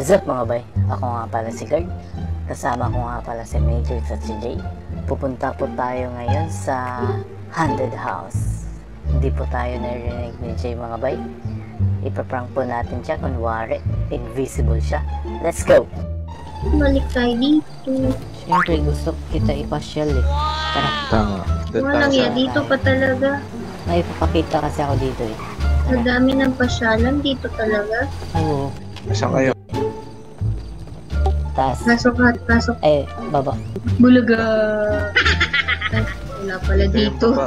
What's up mga bay? Ako nga pala si Gard. Kasama ko nga pala si Matrix at si Jay. Pupunta po tayo ngayon sa Haunted House. Hindi po tayo narinig ni Jay mga bay. Ipaprank po natin siya kunwari invisible siya. Let's go! Balik tayo dito. Siyempre gusto kita ipasyal eh. Tara, Tama. Walang ya, dito pa talaga. may ipapakita kasi ako dito eh. Ang dami ng pasyalan dito talaga. Oo, Saan kayo? Taas. Pasok at pasok. Eh, baba. Bulaga. Ay, Wala pala Ito yung dito. baba.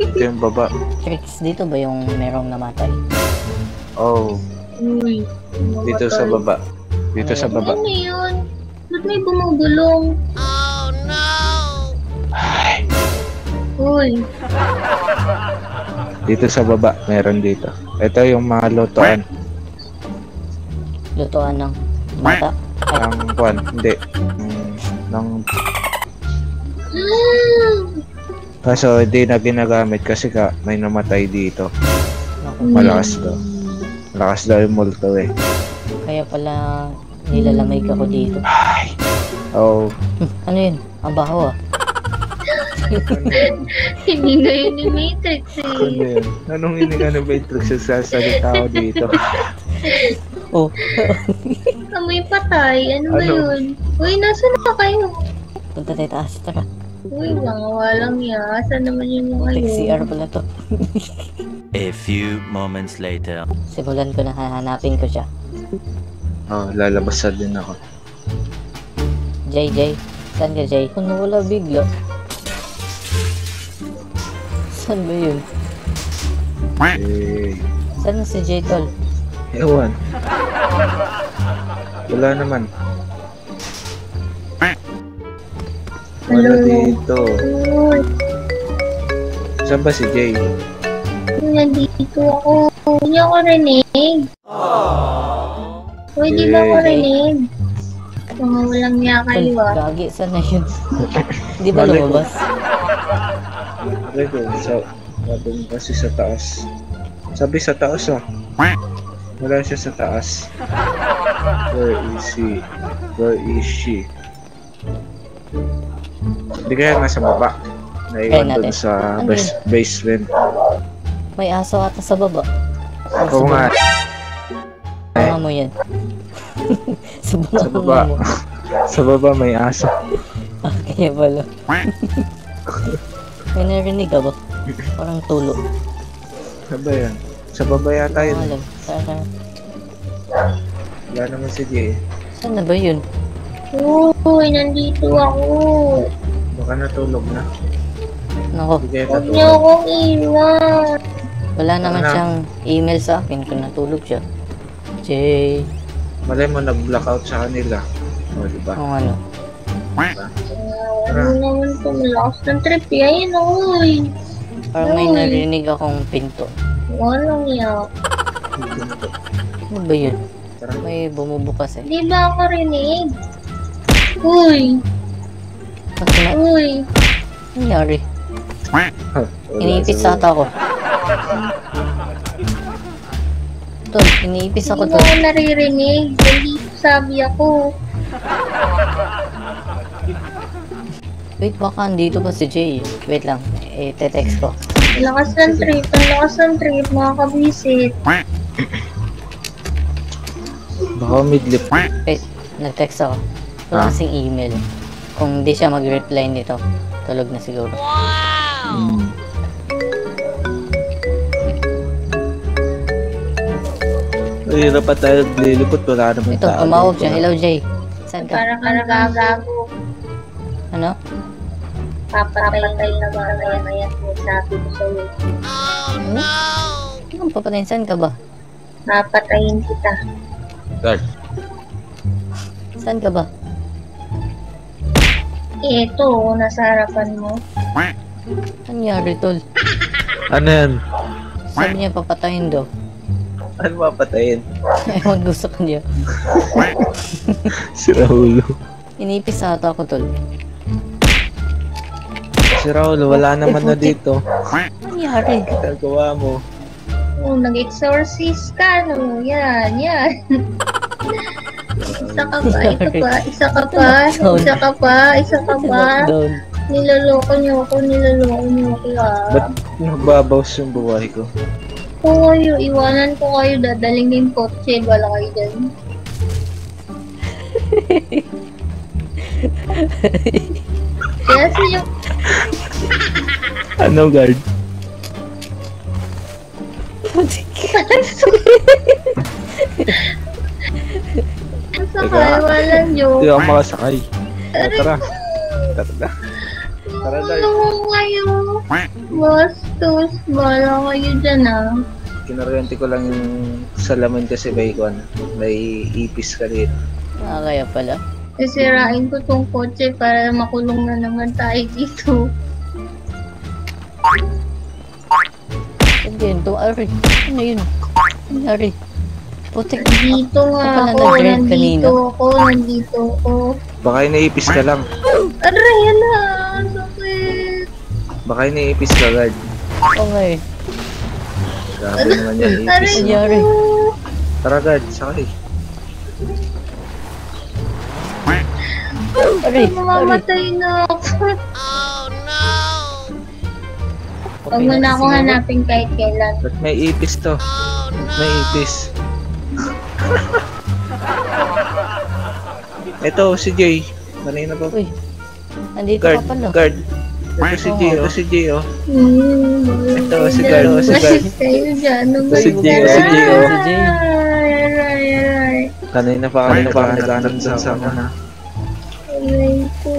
Ito yung baba. Tricks, dito ba yung merong namatay? Oh, Uy. dito sa baba. Dito sa baba. Ano yun? Ba't may bumubulong? Ay, Uy. dito sa baba. Meron dito. Ito yung mga lotoan. Lutuan ng bata? Ay, Ng kwan. Hindi. Mm, Ng... Kaso hindi na ginagamit kasi ka may namatay dito. Malakas daw. Malakas daw yung multo eh. Kaya pala nilalamig ako dito. Ay. Oh, Ano yun? Ang baho ah. Hindi na yun ni Matrix ano eh. yun? Anong hininga ng Matrix sa salita ko dito? Oh, Amoy patay. Ano ba Ano? yun? Uy, nasa na kayo? punta tayo taas. Tara. Uy, mga walang ya. Saan naman yung mga Take yun? CR pala to. A few moments later. Simulan ko na hahanapin ko siya. Oh, lalabas na din ako. Jay, Jay. Saan ka, Jay? Kung nawala bigla. Saan ba yun? Eh, Saan na si Jay, tol? ewan. Wala naman. Wala dito. Saan ba si Jay? nandito ako. Hindi ako rinig. Uy, di ba ako rinig? Mga walang niya kayo ah. gagi. Saan na yun? Di ba Balik lumabas? Sabi ko, sa, sabi kasi sa taas. Sabi sa taas ah. Wala siya sa taas. Where is he? Where is she? Hindi kaya nasa baba. Naiwan dun sa Ano base, basement. May aso ata sa baba. Oo nga. Banga mo yan. sa baba. Sa baba. sa baba may aso. Ah, kaya pala. May narinig ba? Parang tulo. Ba yan? Sa baba yata yun. alam. Saan? Wala naman si Jay. Saan na ba yun? Uy, nandito ako. Baka natulog na. Nako, Hindi Huwag niyo natulog. akong iwan. wala naman Wala. siyang email sa akin kung natulog siya. Jay, Malay mo nag-blackout sa kanila. O, diba? kung ano. Ano naman ito, malakas ng trip. Yan, uy. Parang may Uy. narinig akong pinto. Walang ya. Ano ba yun? Tara. May bumubukas eh. Di ba ako rinig? Uy, Kasi na, uy. nangyari? Wala Iniipis sa- ata ako. Tol, iniipis ako Hindi mo tol. ako naririnig. Nandito sabi ako. Wait, baka andito pa si Jay. Wait lang, eh, te-text ko. Lakas ng trip. Ang lakas ng trip, mga kabisit. Baka midlip. Wait, nag-text ako. Wala Ah. kasing email. Kung di siya mag-reply nito, tulog na siguro. Hmm. Ay, dapat tayo naglilipot. Wala naman Ito, tumawag siya. Hello, Jay. Saan ka? Para ka nagagago. Ano? Papatay na mamaya maya sinasabi ko sa'yo. Ano? Ano papatayin? Saan ka ba? Papatayin kita. Guard. Saan ka ba? Ito, nasa harapan mo. Nangyari, tol. Ano yan? Sabi niya papatayin daw. Ano mapatayin? Ewan ko sa kanya. Si Raulo. Inipis ata ako, tol. Si Raulo, wala naman na dito. Nangyari? Ginagawa mo. Oh, nag-exorcist ka, no? Yan, yan. Isa ka pa, ito pa, isa ka pa, isa ka pa, isa ka pa. Niloloko niyo ako, niloloko niyo ako ah. Ba't nagbabaws yung buhay ko? Kung kayo, iwanan ko kayo, dadaling yung kotse, wala kayo dyan. Kaya sa yung Ano, guard? sa kaiwanan nyo. Hindi ako makasakay. O, tara. Tara na. Tara na. Ano kayo? Bastos, bala kayo dyan ah. Kinoriente ko lang yung salamin kasi may kwan. May ipis ka dito. Ah, kaya pala. Sisirain ko tong kotse para makulong na naman tayo dito. Hindi yun to. Ari. Ano yun? Ari. Putik. Dito nga Ako pala nandito kanina. ako, nandito ako. Baka iniipis ka lang. Aray, hala, sakit. Baka iniipis ka, guard. Okay. Grabe naman yan, ipis. Aray ko. Tara, guard. Sakay. Ari. Mamamatay na ako. Huwag mo na ako hanapin kahit kailan. Ba't may ipis to? Ba't may ipis? Ito, si Jay. Kanina pa. Uy. Nandito Guard, ka pala. guard. Ito si Jay, ito si Jay, oh. Hmm, Ito, si Guard, ito si Guard. Ba Si Jay, si Jay, oh. Si Jay. Aray, aray. Kanina pa, kanina pa ako naghanap sa sama na. Aray ko.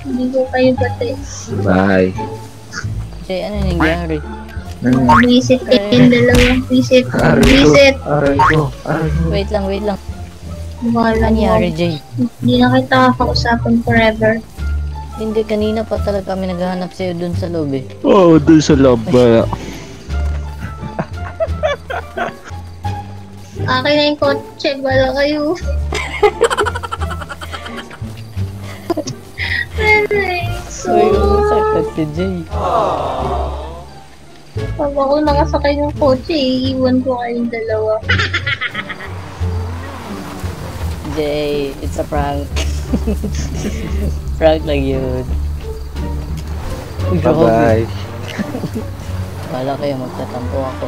Hindi ko kayo pati. Bye. Jay, ano nangyari? Visit kayong dalawa. Visit. Visit. aray ko, aray ko. Wait lang, wait lang. Bahala mo. Nangyari, Jay? Hindi na kita kakausapin forever. Hindi, kanina pa talaga kami naghahanap sa'yo dun sa loob eh. Oh, dun sa loob ba? Akin na yung kotse. Bala kayo. Aray ko. Uy, sakit si Jay. Pag ako nakasakay ng kotse, iiwan ko kayong dalawa. Jay, it's a prank. prank lang yun. Bye-bye. Kala kayo magtatampo ako.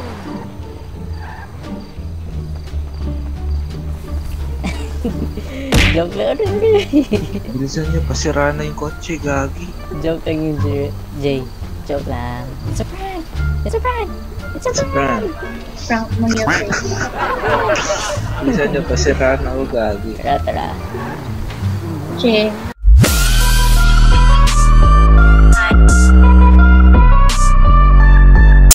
Joke lang rin. Bilisan niyo, pasira na yung kotse, gagi. Joke lang yun, Jay. Jay. Joke lang. It's a prank! It's a prank! It's a prank! prank. Mo yun. Bilisan niyo, pasira na ako, gagi. Tara, tara. Che.